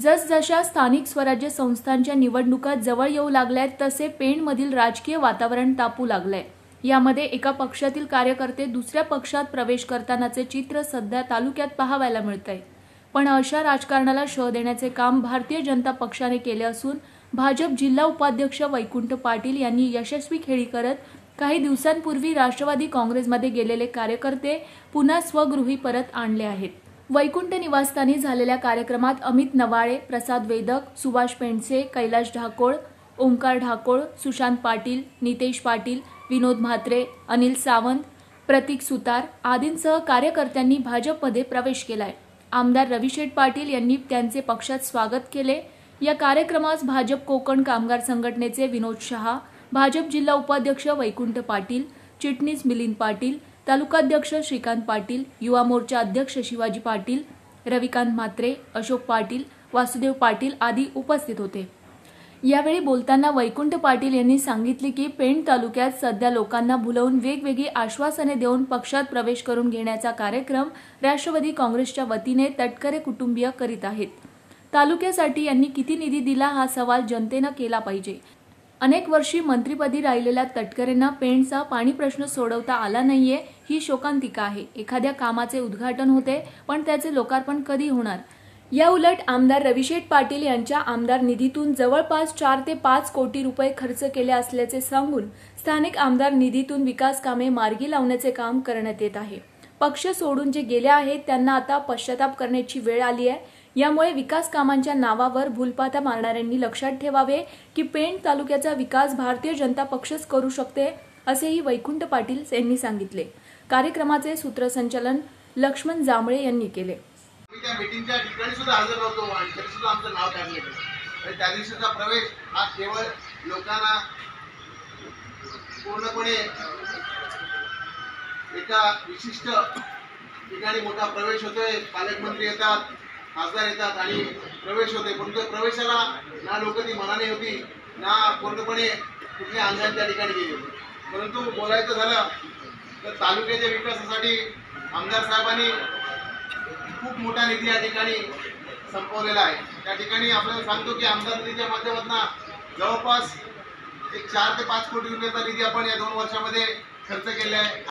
जसजशा स्थानिक स्वराज्य संस्थांच्या निवडणुका जवळ येऊ लागल्यात तसे पेणमधील राजकीय वातावरण तापू लागलंय. यामध्ये एका पक्षातील कार्यकर्ते दुसऱ्या पक्षात प्रवेश करतानाचे चित्र सध्या तालुक्यात पाहावयाला मिळतंय. पण अशा राजकारणाला शह देण्याचे काम भारतीय जनता पक्षाने केले असून भाजप जिल्हा उपाध्यक्ष वैकुंठ पाटील यांनी यशस्वी खेळी करत काही दिवसांपूर्वी राष्ट्रवादी काँग्रेसमध्ये गेलेले कार्यकर्ते पुन्हा स्वगृही परत आणले आहेत. वैकुंठ निवासस्थानी झालेल्या कार्यक्रमात अमित नवाळे प्रसाद वेदक सुभाष पेंडसे कैलाश ढाकोळ ओंकार ढाकोळ सुशांत पाटील नितेश पाटील विनोद म्हात्रे अनिल सावंत प्रतीक सुतार आदींसह कार्यकर्त्यांनी भाजपमध्ये प्रवेश केलाय. आमदार रविशेठ पाटील यांनी त्यांचे पक्षात स्वागत केले. या कार्यक्रमास भाजप कोकण कामगार संघटनेचे विनोद शहा भाजप जिल्हा उपाध्यक्ष वैकुंठ पाटील चिटणीस मिलिंद पाटील तालुकाध्यक्ष श्रीकांत पाटील युवा मोर्चा अध्यक्ष शिवाजी पाटील रविकांत म्हात्रे अशोक पाटील वासुदेव पाटील आदी उपस्थित होते. यावेळी बोलताना वैकुंठ पाटील यांनी सांगितले की पेण तालुक्यात सध्या लोकांना भुलवून वेगवेगळी आश्वासने देऊन पक्षात प्रवेश करून घेण्याचा कार्यक्रम राष्ट्रवादी काँग्रेसच्या वतीने तटकरे कुटुंबीय करीत आहेत. तालुक्यासाठी यांनी किती निधी दिला हा सवाल जनतेनं केला पाहिजे. अनेक वर्षी मंत्रिपदी राहिलेल्या तटकरेंना पेणचा पाणी प्रश्न सोडवता आला नाहीये ही शोकांतिका आहे. एखाद्या कामाचे उद्घाटन होते पण त्याचे लोकार्पण कधी होणार? या उलट आमदार रविशेठ पाटील यांच्या आमदार निधीतून जवळपास चार ते पाच कोटी रुपये खर्च केले असल्याचे सांगून स्थानिक आमदार निधीतून विकास कामे मार्गी लावण्याचे काम करण्यात येत आहे. पक्ष सोडून जे गेले आहेत त्यांना आता पश्चाताप करण्याची वेळ आली आहे. यामुळे विकास कामांच्या नावावर भूलपाता मारणाऱ्यांनी लक्षात ठेवावे की पेण तालुक्याचा विकास भारतीय जनता पक्षच करू शकते असेही वैकुंठ पाटील यांनी सांगितले. कार्यक्रमाचे सूत्रसंचालन लक्ष्मण जांभळे यांनी केले. त्या ठिकाणी सुद्धा हजर नव्हतो आणि तरी सुद्धा आमचं नाव काढलं गेलं त्या दिवशीचा प्रवेश हा केवळ लोकांना पूर्णपणे एका विशिष्ट ठिकाणी मोठा प्रवेश होतोय. पालकमंत्री येतात. खासदार येतात आणि प्रवेश होते. पण प्रवेशाला ना लोक ती मनाने होती ना पूर्णपणे कुठल्या अंगाने त्या ठिकाणी गेली परंतु बोलायचं झालं तर तालुक्याच्या विकासासाठी आमदार साहेबांनी खूप मोठा निधी या ठिकाणी संपवलेला आहे. त्या ठिकाणी आपल्याला सांगतो की आमदार निधीच्या माध्यमातून जवळपास एक चार ते पाच कोटी रुपयाचा निधी आपण या दोन वर्षामध्ये खर्च केला आहे.